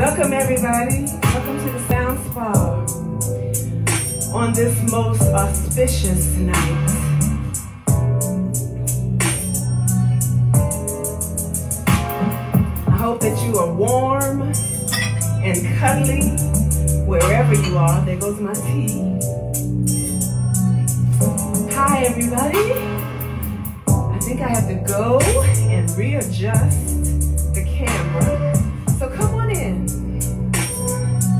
Welcome everybody. Welcome to the Sound Spa on this most auspicious night. I hope that you are warm and cuddly wherever you are. There goes my tea. Hi everybody. I think I have to go and readjust the camera.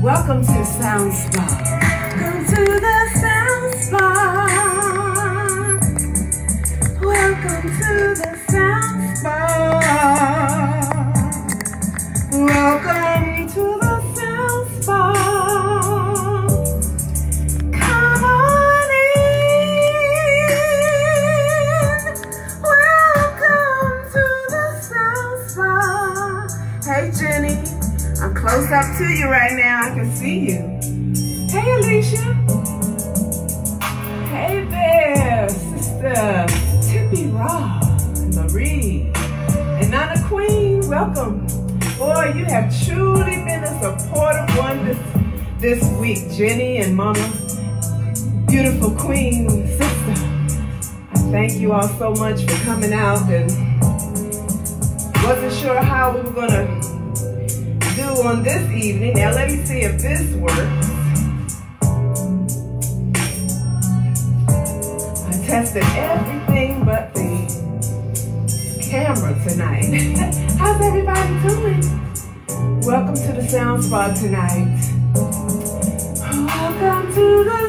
Welcome to Sound Spa. Welcome to the Sound Spa. Welcome to the Sound Spa. Welcome to you right now. I can see you. Hey Alicia. Hey there, Sister Tippy Raw, Marie, and Nana Queen. Welcome. Boy, you have truly been a supportive one this this week, Jenny and Mama. Beautiful Queen sister. I thank you all so much for coming out and wasn't sure how we were gonna do on this evening. Now let me see if this works. I tested everything but the camera tonight. How's everybody doing? Welcome to the Sound Spa tonight. Welcome to the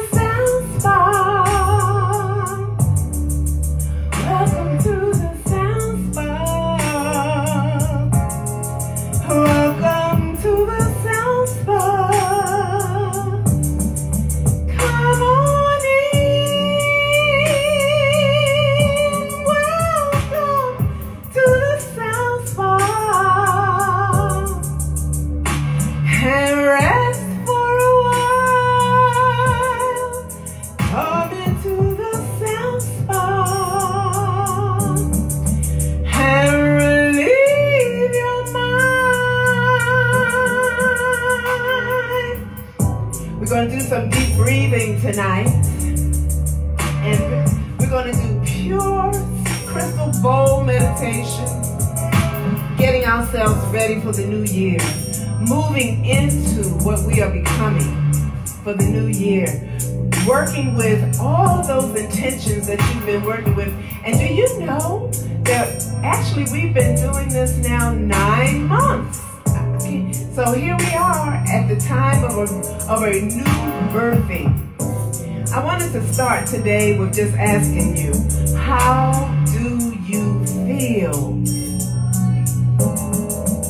start today with just asking you, how do you feel?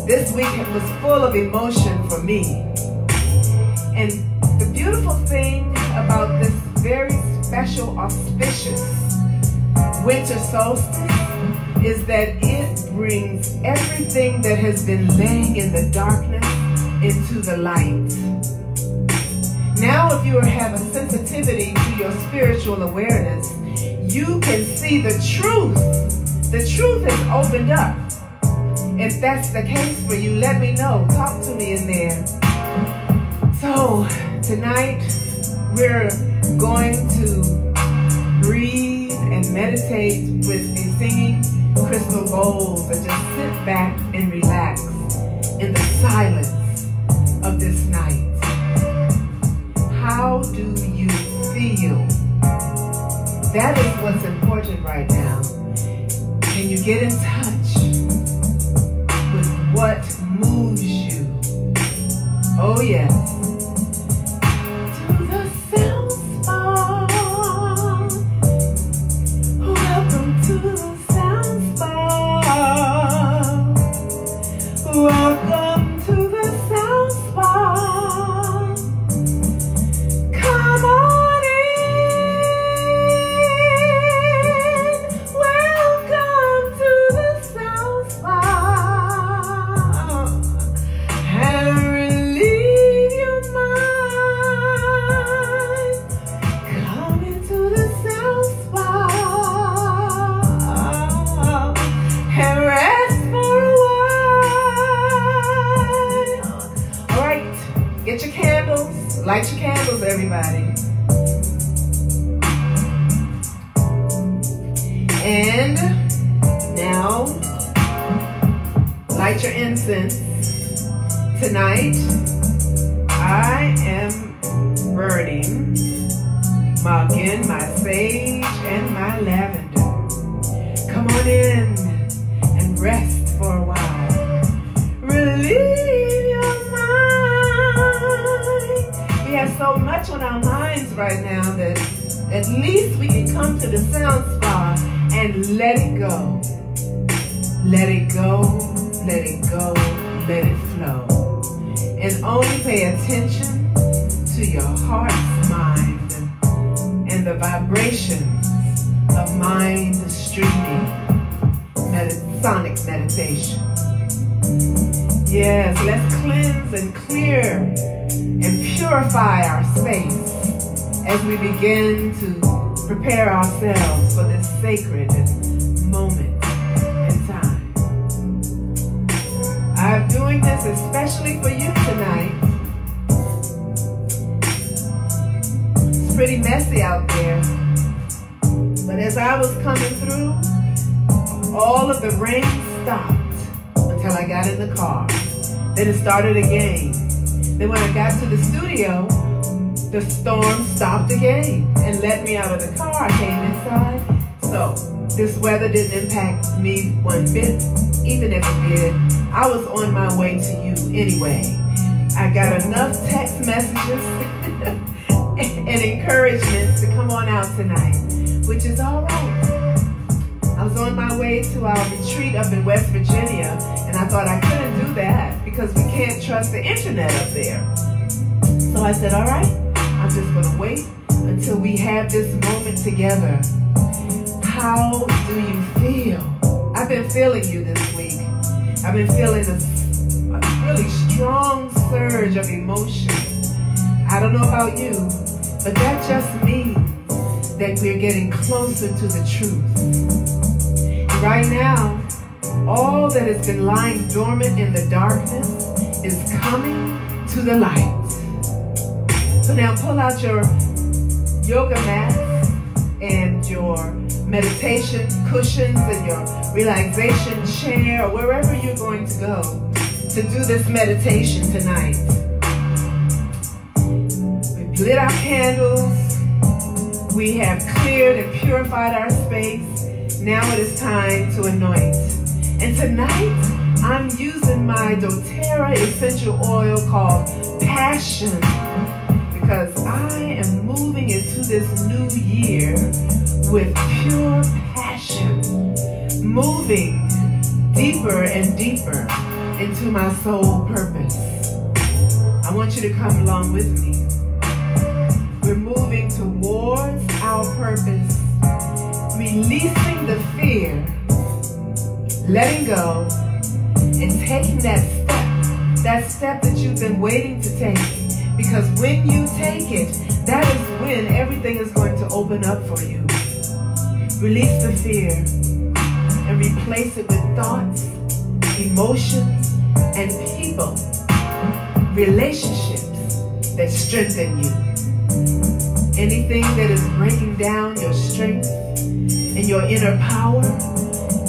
This week was full of emotion for me. And the beautiful thing about this very special, auspicious winter solstice is that it brings everything that has been laying in the darkness into the light. Now, if you have a sensitivity your spiritual awareness, you can see the truth. The truth has opened up. If that's the case for you, let me know. Talk to me in there. So, tonight we're going to breathe and meditate with a singing crystal bowls and just sit back and relax in the silence of this night. How do you feel? That is what's important right now. Can you get in touch with what moves you? Oh, yes. Vibrations of mind streaming sonic meditation. Yes, let's cleanse and clear and purify our space as we begin to prepare ourselves for this sacred moment in time. I'm doing this especially for you tonight. Pretty messy out there. But as I was coming through, all of the rain stopped until I got in the car. Then it started again. Then when I got to the studio, the storm stopped again and let me out of the car. I came inside. So this weather didn't impact me one bit. Even if it did, I was on my way to you anyway. I got enough text messages and encouragement to come on out tonight, which is all right. I was on my way to our retreat up in West Virginia, and I thought I couldn't do that because we can't trust the internet up there. So I said, all right, I'm just going to wait until we have this moment together. How do you feel? I've been feeling you this week. I've been feeling a, a really strong surge of emotion. I don't know about you, but that just means that we're getting closer to the truth right now, all that has been lying dormant in the darkness is coming to the light. So now pull out your yoga mat and your meditation cushions and your relaxation chair or wherever you're going to go to do this meditation tonight. Lit our candles. We have cleared and purified our space. Now it is time to anoint. And tonight, I'm using my doTERRA essential oil called Passion because I am moving into this new year with pure passion, moving deeper and deeper into my soul purpose. I want you to come along with me. We're moving towards our purpose releasing the fear, letting go, and taking that step, that step that you've been waiting to take. Because when you take it, that is when everything is going to open up for you. Release the fear and replace it with thoughts, emotions, and people, relationships that strengthen you. Anything that is breaking down your strength and your inner power,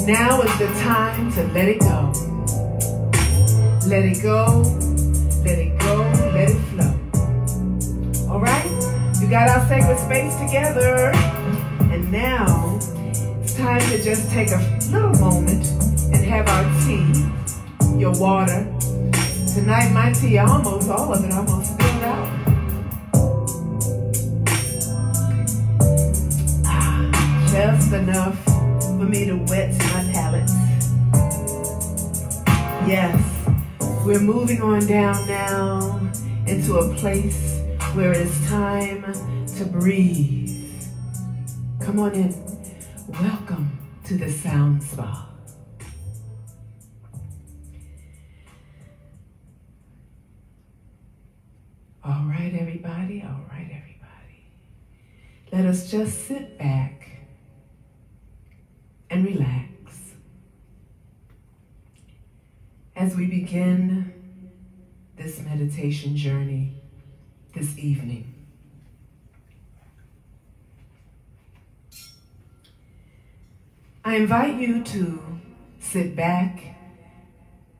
now is the time to let it go. Let it go, let it go, let it flow. All right? We got our sacred space together. And now it's time to just take a little moment and have our tea, your water. Tonight my tea, almost all of it almost just enough for me to wet my palate. Yes, we're moving on down now into a place where it is time to breathe. Come on in. Welcome to the Sound Spa. All right, everybody. All right, everybody. Let us just sit back and relax. As we begin this meditation journey this evening, I invite you to sit back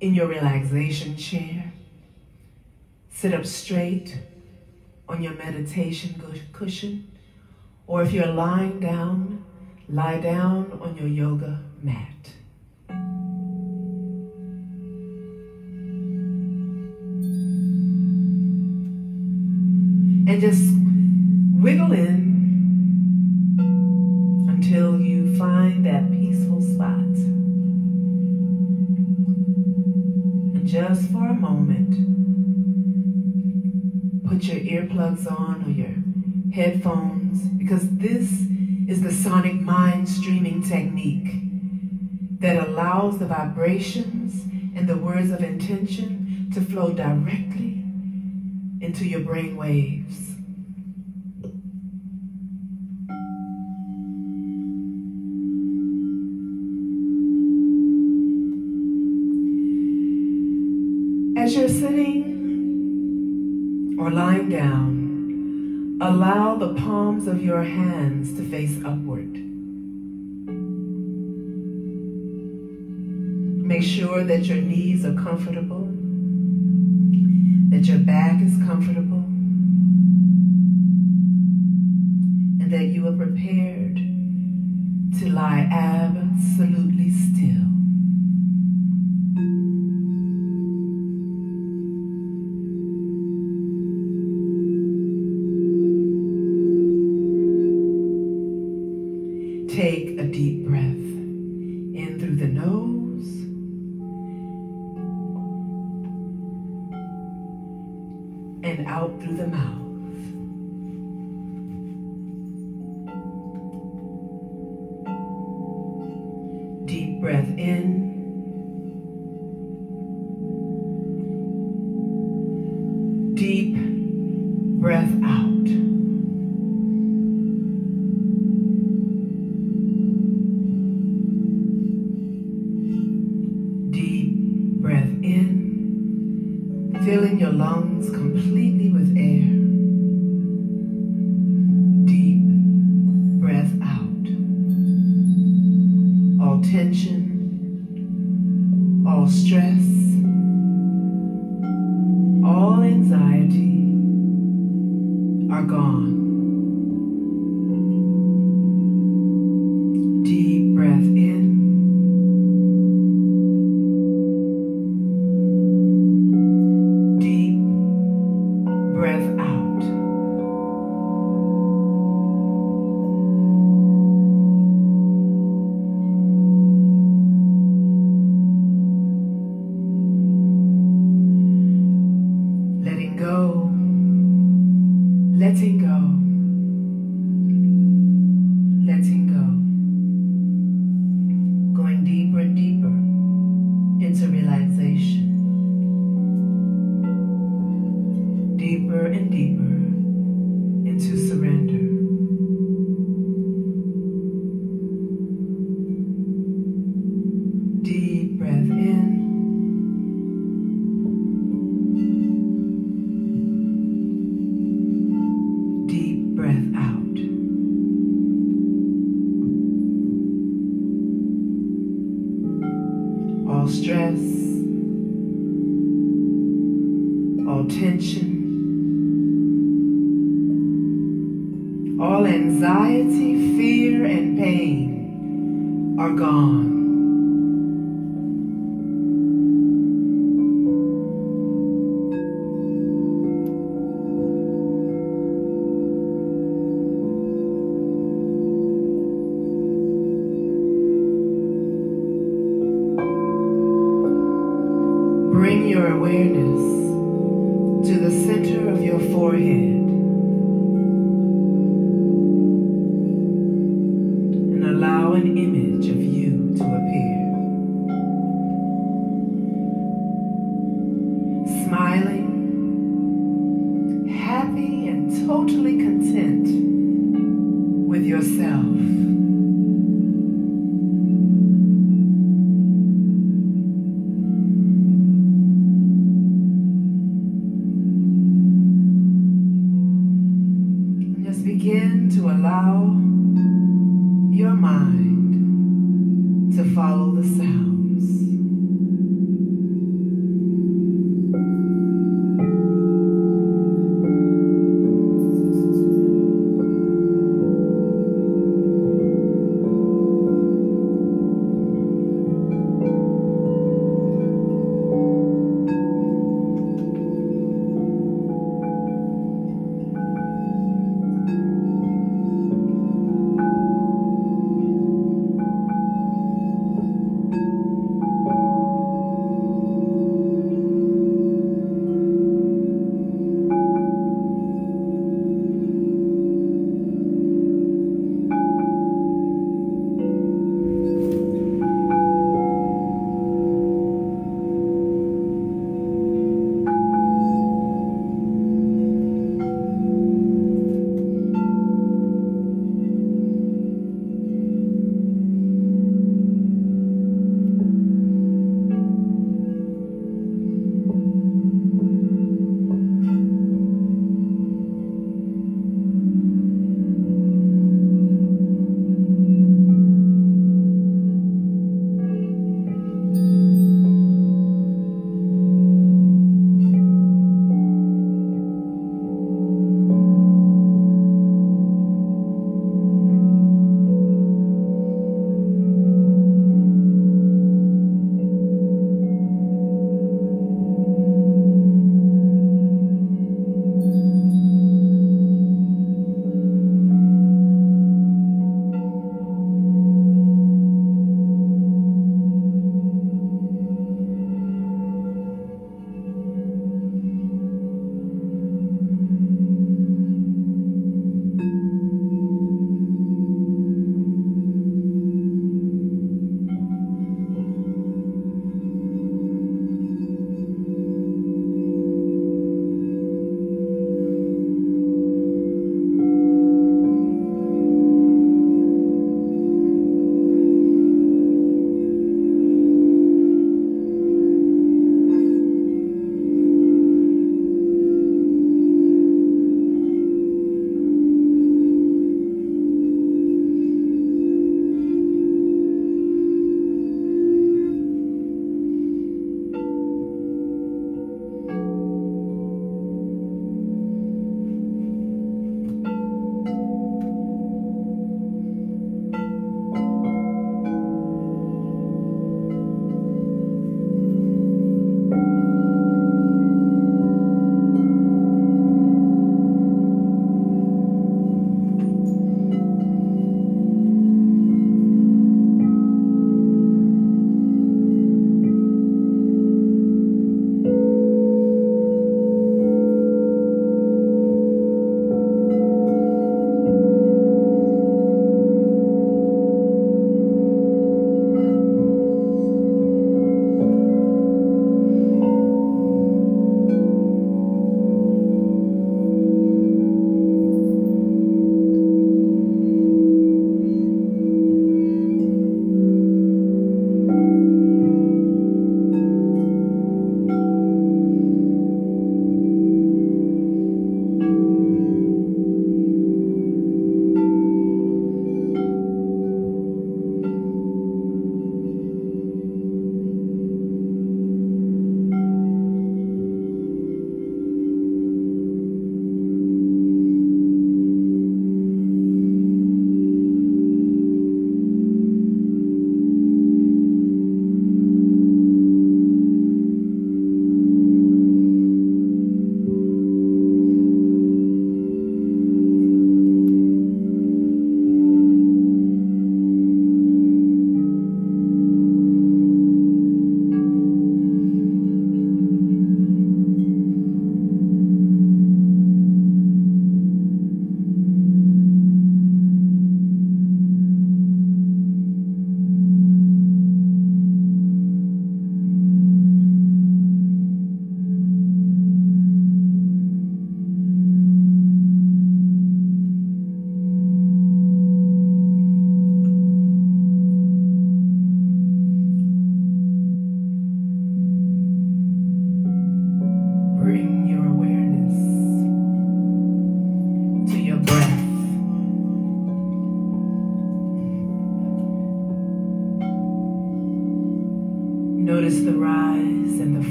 in your relaxation chair, sit up straight on your meditation cushion, or if you're lying down, lie down on your yoga mat. And just wiggle in until you find that peaceful spot. And just for a moment, put your earplugs on or your headphones because this is the sonic mind streaming technique that allows the vibrations and the words of intention to flow directly into your brain waves. As you're sitting or lying down, allow the palms of your hands to face upward. Make sure that your knees are comfortable, that your back is comfortable, and that you are prepared to lie absolutely still.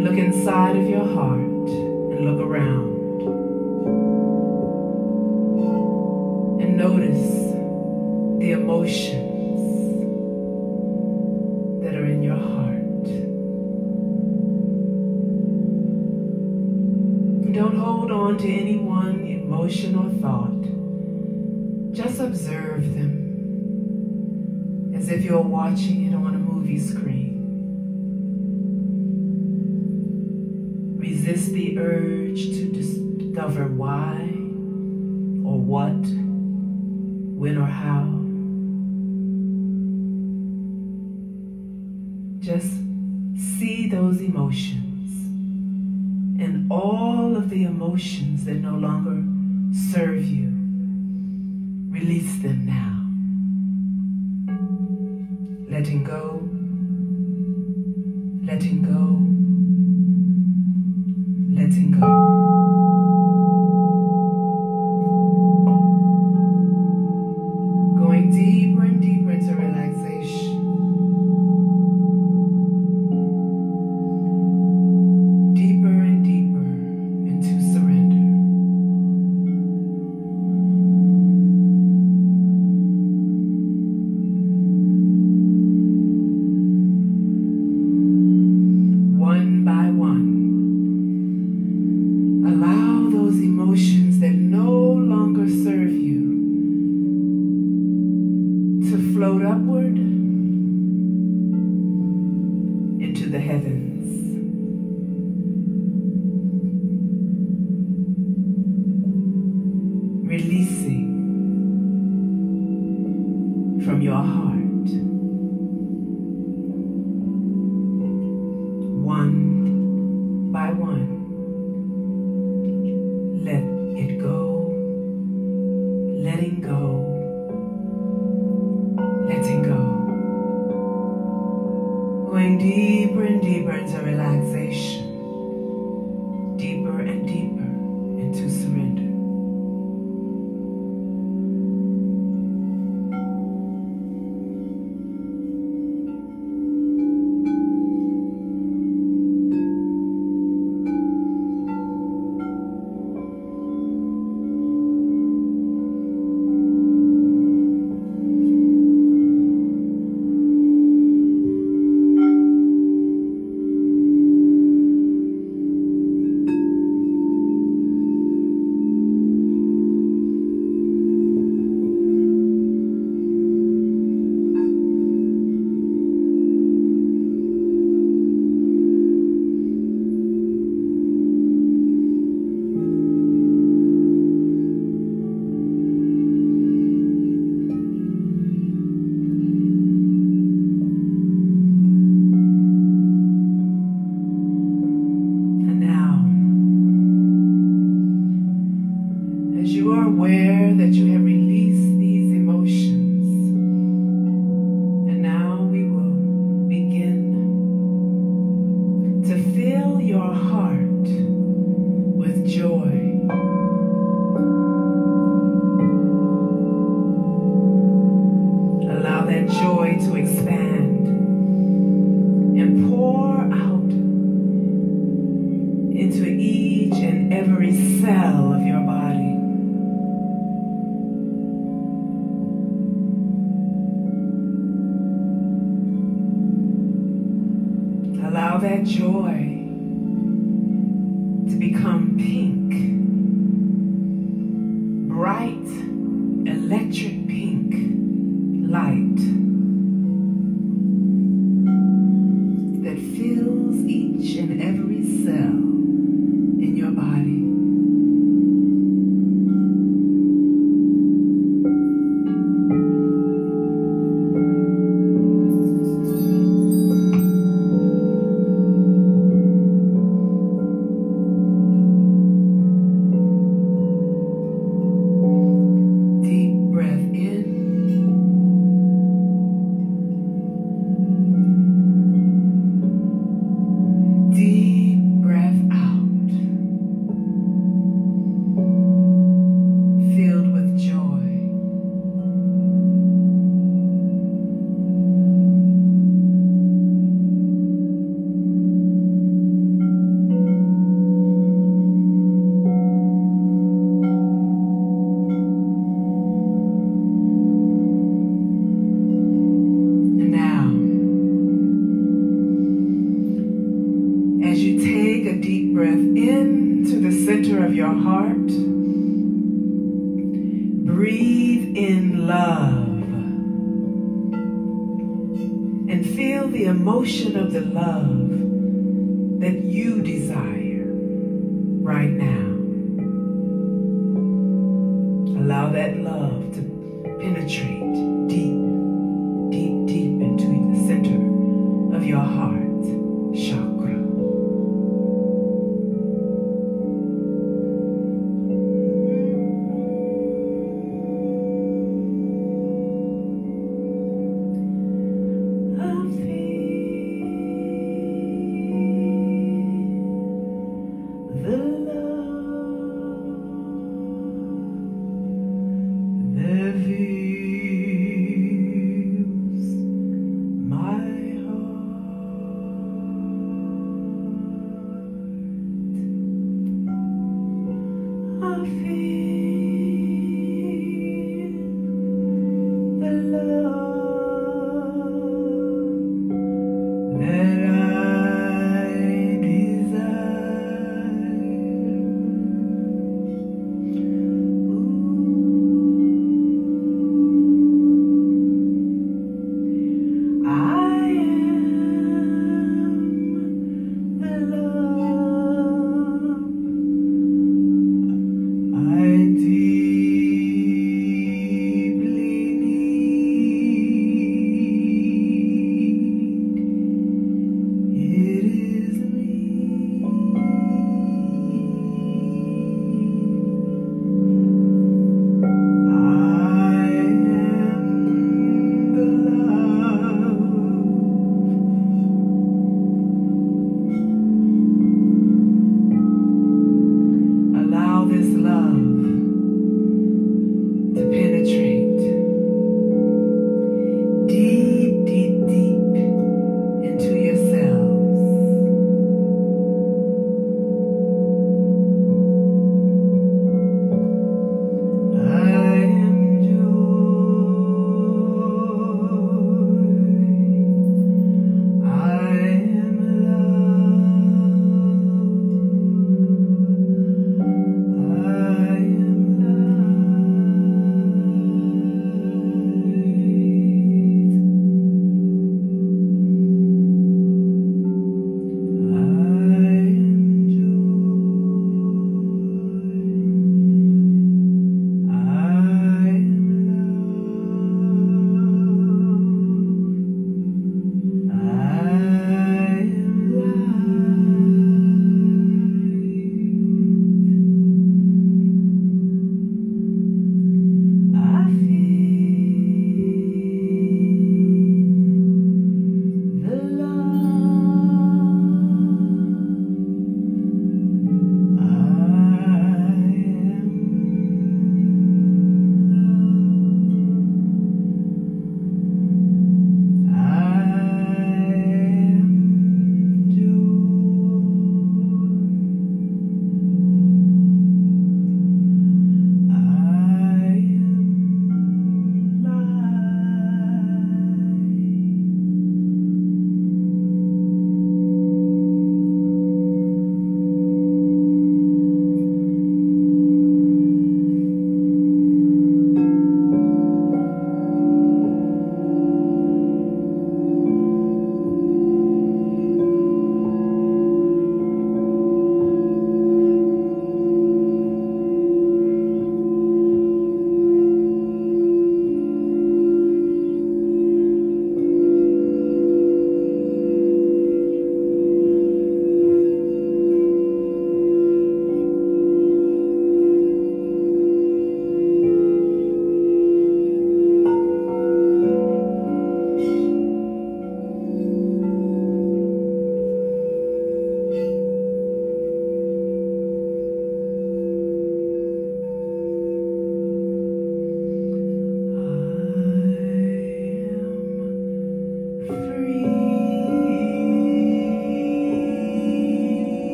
Look inside of your heart and look around. And notice the emotions that are in your heart. Don't hold on to any one emotion or thought. Just observe them as if you're watching it on a movie screen. when or how. Just see those emotions and all of the emotions that no longer serve you. Release them now. Letting go, letting go, letting go. deeper and deeper into relaxation. That joy to become pink,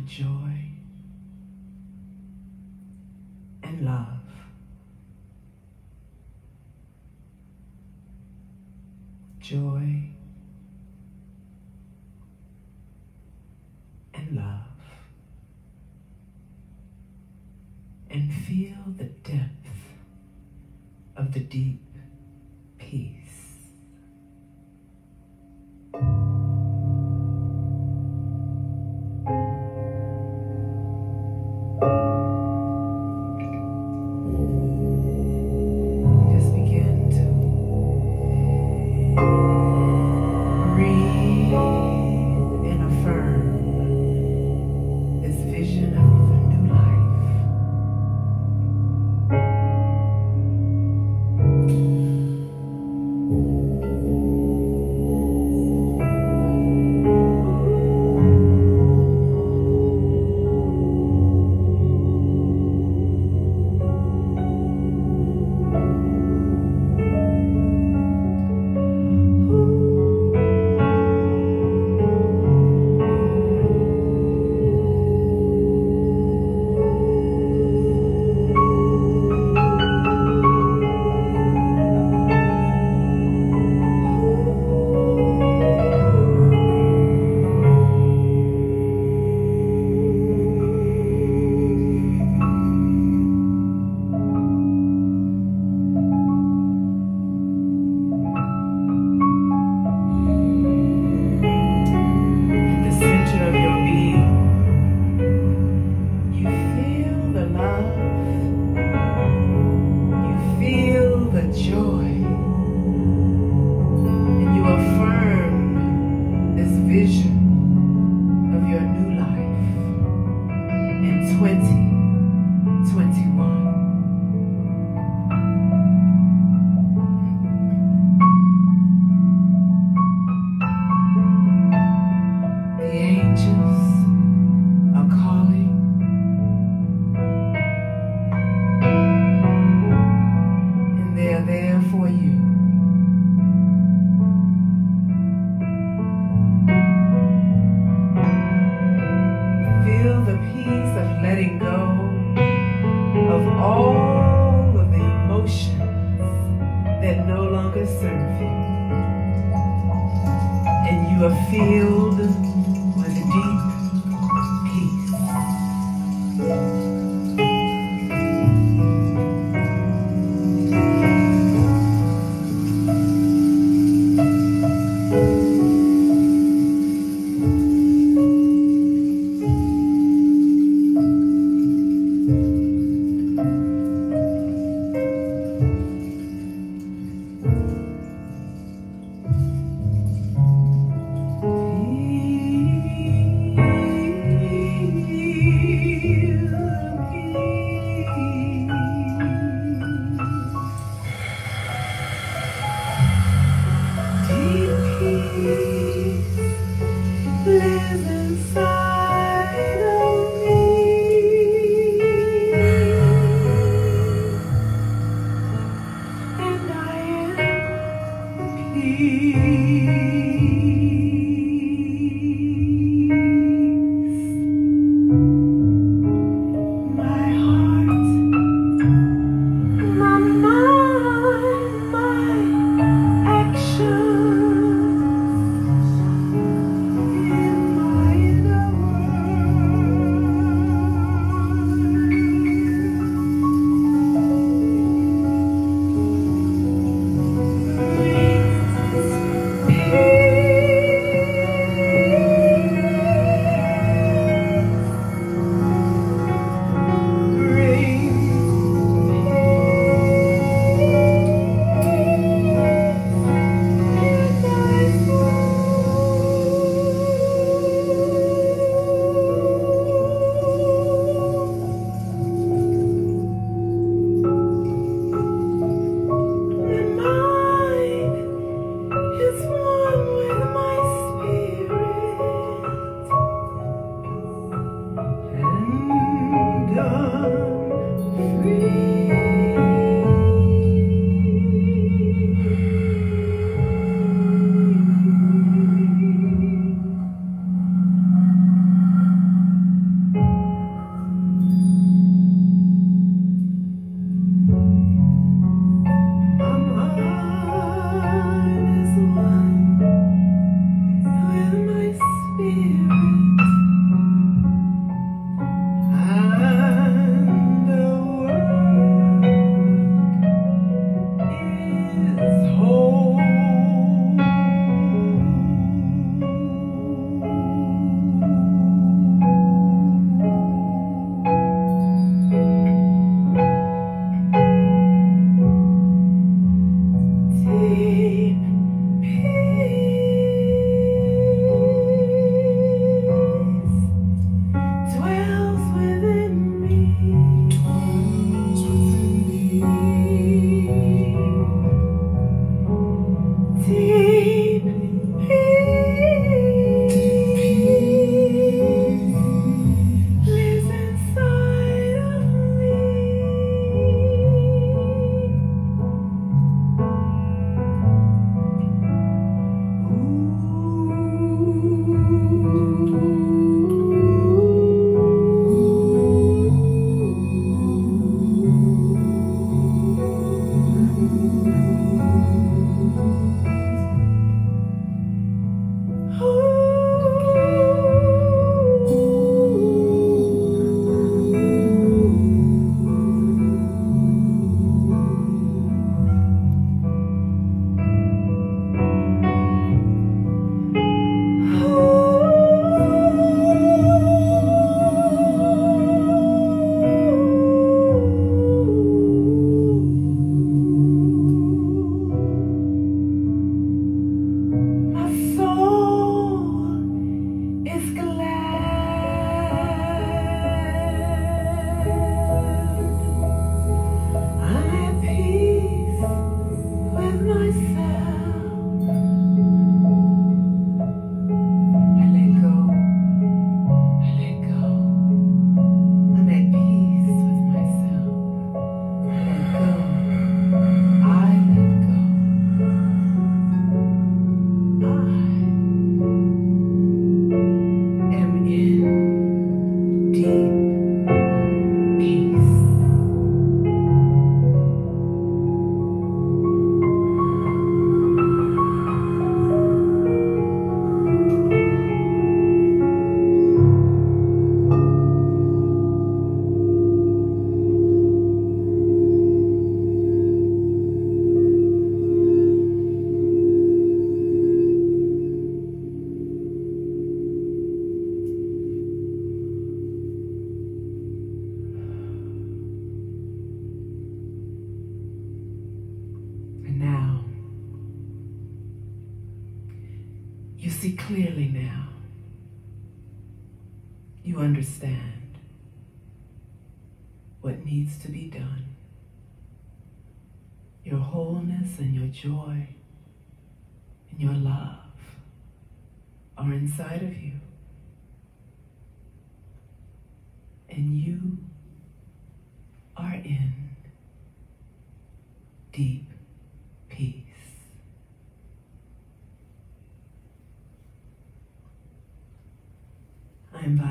with joy and love. Joy and love. And feel the depth of the deep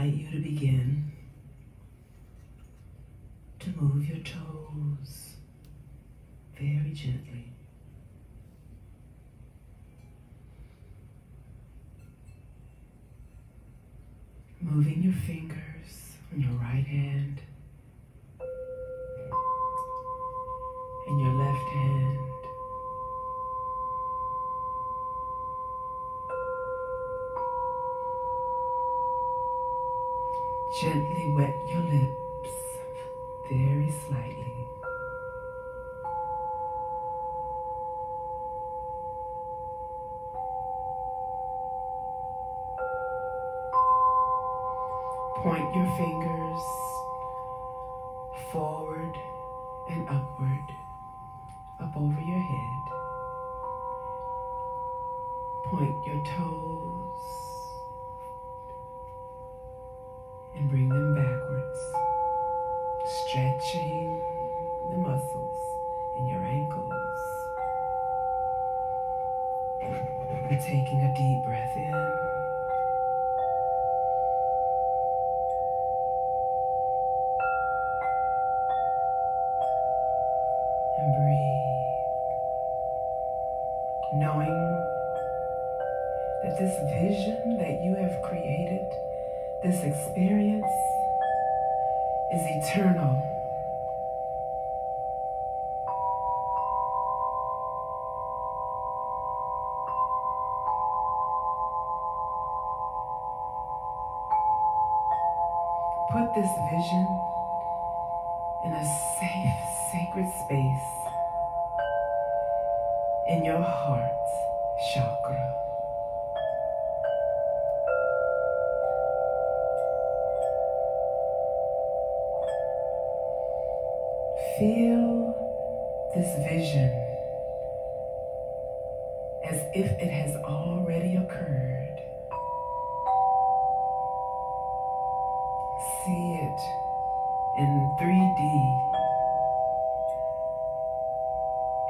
invite you to begin to move your toes very gently. Moving your fingers on your right hand and your left Feel this vision as if it has already occurred. See it in 3D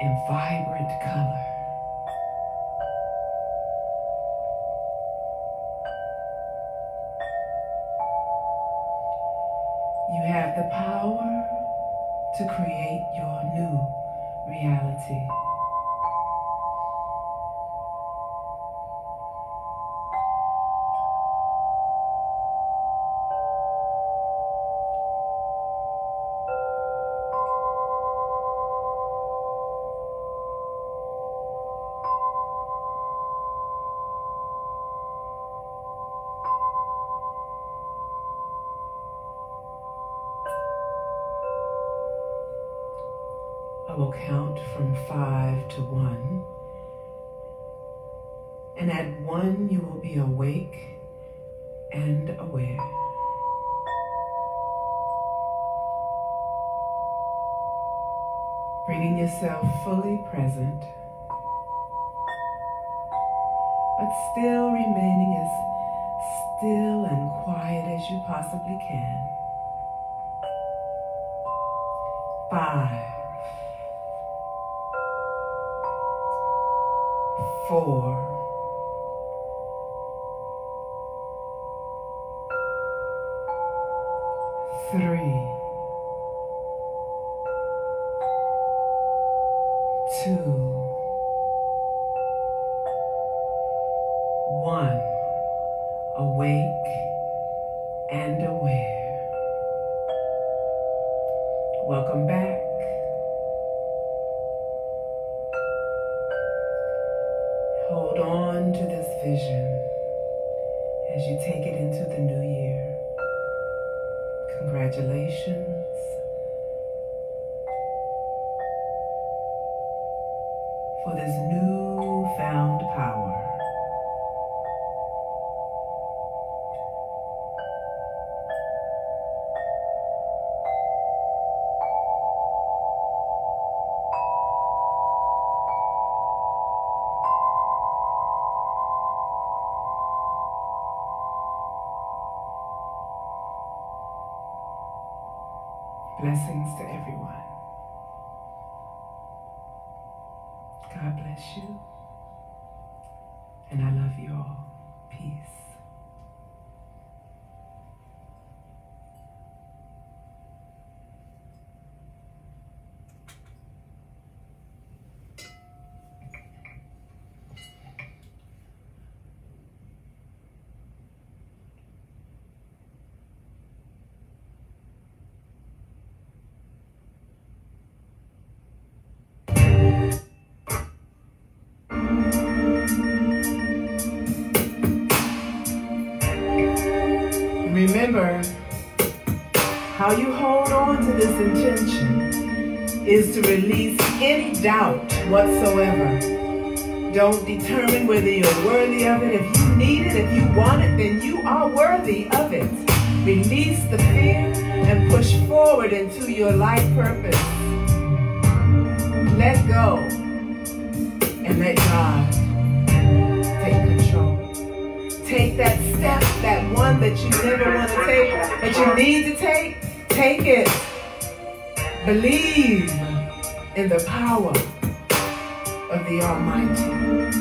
in vibrant color. You have the power to create your new reality. Be awake and aware. Bringing yourself fully present, but still remaining as still and quiet as you possibly can. Five. Awake and To everyone. Is to release any doubt whatsoever. Don't determine whether you're worthy of it. If you need it, if you want it, then you are worthy of it. Release the fear and push forward into your life purpose. Let go and let God take control. Take that step, that one that you never want to take, but you need to take. Take it. Believe in the power of the Almighty.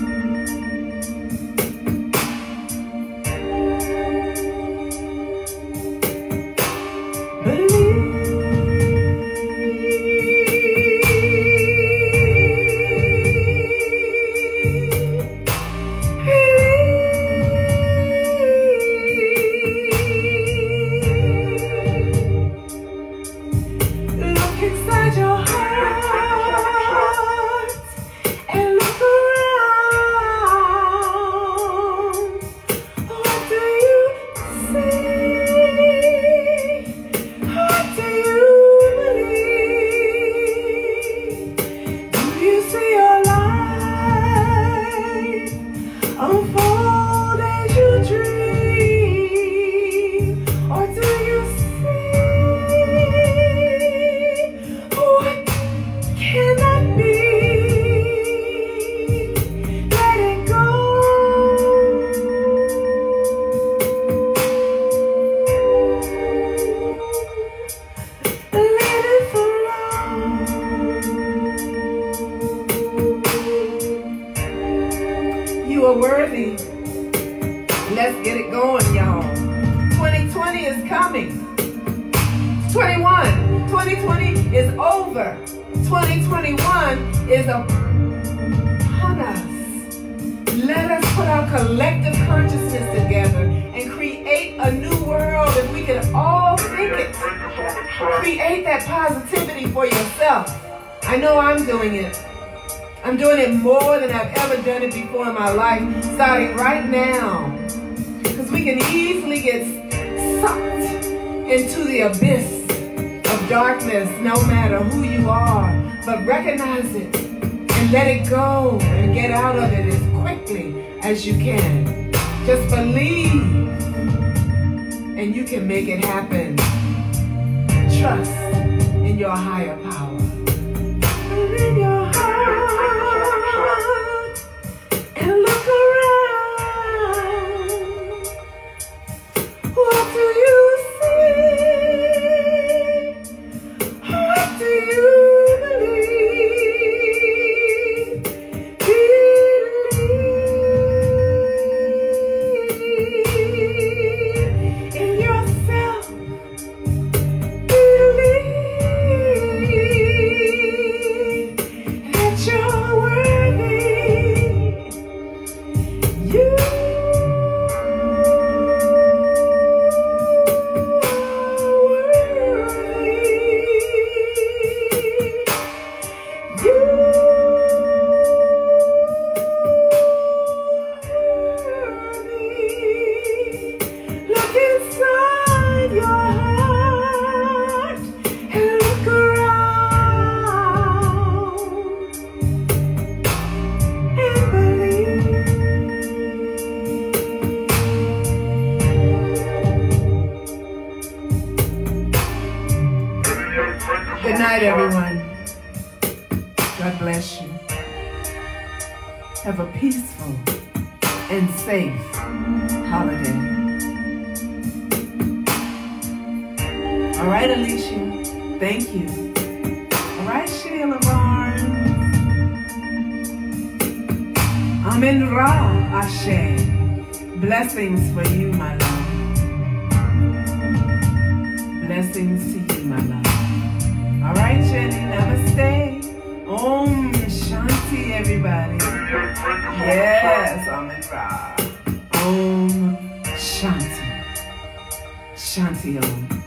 I'm doing it more than I've ever done it before in my life, starting right now. Because we can easily get sucked into the abyss of darkness, no matter who you are. But recognize it and let it go and get out of it as quickly as you can. Just believe and you can make it happen. Trust in your higher power. Amen the barn. I'm in Ashe. Blessings for you, my love. Blessings to you, my love. All right, Jenny, namaste. Om Shanti, everybody. Yes, I'm in Ra. Om Shanti. Shanti Om.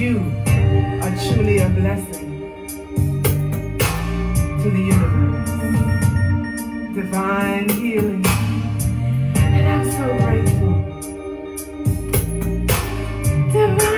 You are truly a blessing to the universe. Divine healing. And I'm so grateful. Divine.